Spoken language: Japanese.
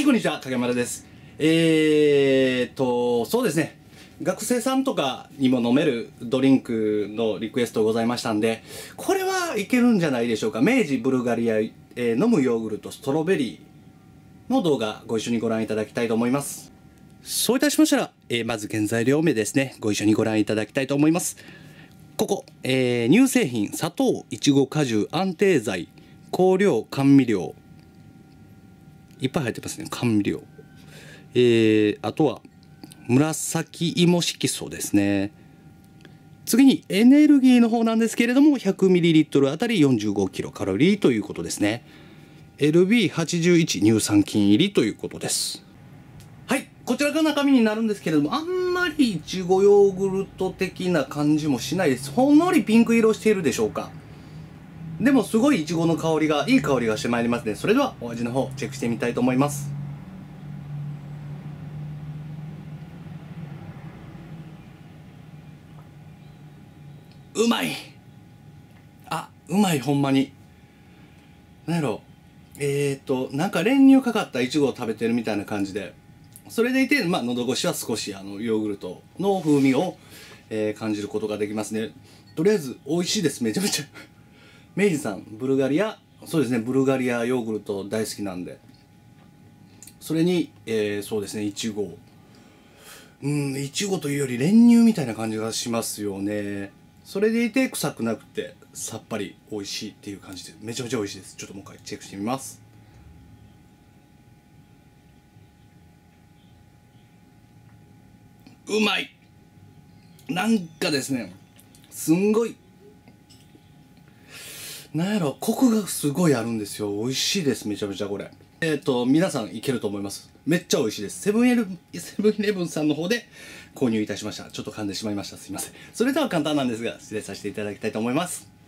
はい、こんにちは、影丸です。えーと、そうですね。学生さんとかにも飲めるドリンクのリクエストございましたんで、これはいけるんじゃないでしょうか。明治ブルガリア、えー飲むヨーグルトストロベリーの動画ご一緒にご覧いただきたいと思います。そういたしましたら、えーまず原材料名ですね、ご一緒にご覧いただきたいと思います。ここ、えー乳製品、砂糖、いちご果汁、安定剤、香料、甘味料、いっぱい入ってますね、甘味料。えーあとは、紫芋色素ですね。次にエネルギーの方なんですけれども 100ml あたり45キロカロリーということですね。LB81 乳酸菌入りということです。はいこちらが中身になるんですけれどもあんまりいちごヨーグルト的な感じもしないです。ほんのりピンク色しているでしょうか。でもすごいいちごの香りがいい香りがしてまいりますね。それではお味の方チェックしてみたいと思います。うまい。あうまいほんまに。なんやろ。えーとなんか練乳かかったいちごを食べてるみたいな感じで。それでいてまあ喉越しは少しあのヨーグルトの風味を、えー感じることができますね。とりあえず美味しいです。めちゃめちゃ。明治さんブルガリアそうですねブルガリアヨーグルト大好きなんで。それに、えーそうですねいちごうんいちごというより練乳みたいな感じがしますよね。それでいて臭くなくてさっぱり美味しいっていう感じでめちゃめちゃ美味しいです。ちょっともう一回チェックしてみます。うまい。なんかですねすんごいなんやろコクがすごいあるんですよ。美味しいですめちゃめちゃこれ。えっ、と皆さんいけると思います。めっちゃ美味しいです。セブンイレブンセブンイレブンさんの方で購入いたしました。ちょっと噛んでしまいました。すいません。それでは簡単なんですが失礼させていただきたいと思います。